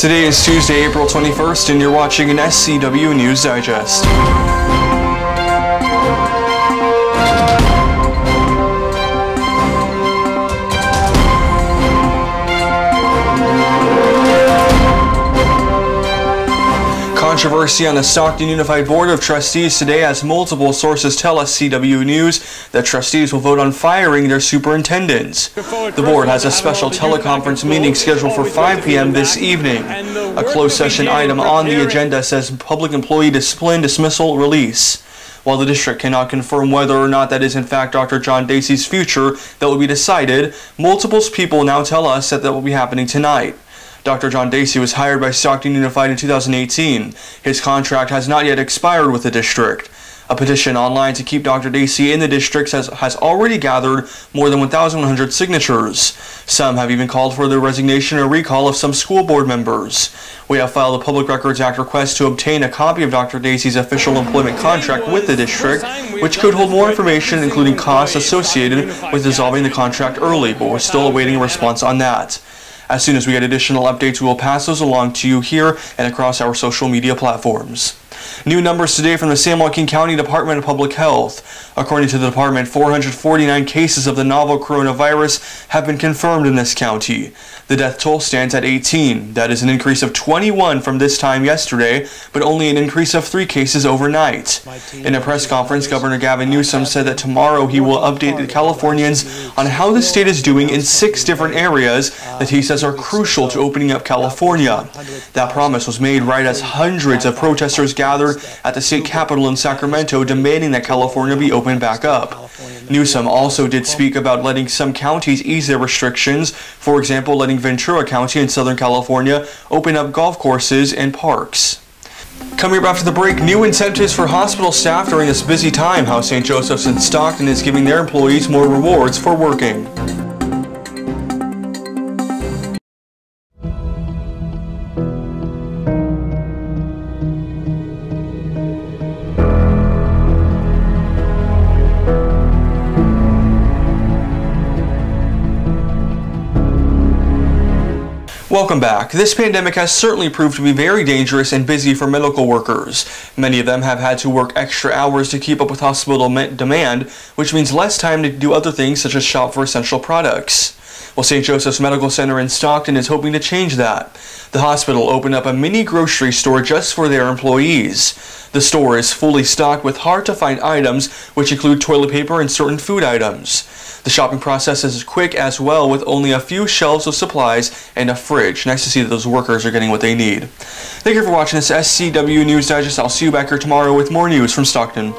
Today is Tuesday, April 21st, and you're watching an SCW News Digest. Controversy on the Stockton Unified Board of Trustees today as multiple sources tell us CW News that trustees will vote on firing their superintendents. The board has a special teleconference meeting scheduled for 5 p.m. this evening. A closed session item on the agenda says public employee discipline, dismissal, release. While the district cannot confirm whether or not that is in fact Dr. John Deasy's future that will be decided, multiple people now tell us that that will be happening tonight. Dr. John Deasy was hired by Stockton Unified in 2018. His contract has not yet expired with the district. A petition online to keep Dr. Deasy in the district has, has already gathered more than 1,100 signatures. Some have even called for the resignation or recall of some school board members. We have filed a Public Records Act request to obtain a copy of Dr. Deasy's official employment contract with the district, which could hold more information, including costs associated with dissolving the contract early, but we're still awaiting a response on that. As soon as we get additional updates, we will pass those along to you here and across our social media platforms. New numbers today from the San Joaquin County Department of Public Health. According to the department, 449 cases of the novel coronavirus have been confirmed in this county. The death toll stands at 18. That is an increase of 21 from this time yesterday, but only an increase of three cases overnight. In a press conference, Governor Gavin Newsom said that tomorrow he will update the Californians on how the state is doing in six different areas that he says are crucial to opening up California. That promise was made right as hundreds of protesters gathered at the state capitol in Sacramento demanding that California be opened back up. Newsom also did speak about letting some counties ease their restrictions, for example, letting Ventura County in Southern California open up golf courses and parks. Coming up after the break, new incentives for hospital staff during this busy time. How St. Joseph's in Stockton is giving their employees more rewards for working. Welcome back. This pandemic has certainly proved to be very dangerous and busy for medical workers. Many of them have had to work extra hours to keep up with hospital demand, which means less time to do other things such as shop for essential products. Well, St. Joseph's Medical Center in Stockton is hoping to change that. The hospital opened up a mini grocery store just for their employees. The store is fully stocked with hard to find items, which include toilet paper and certain food items. The shopping process is quick as well with only a few shelves of supplies and a fridge. Nice to see that those workers are getting what they need. Thank you for watching this SCW News Digest. I'll see you back here tomorrow with more news from Stockton.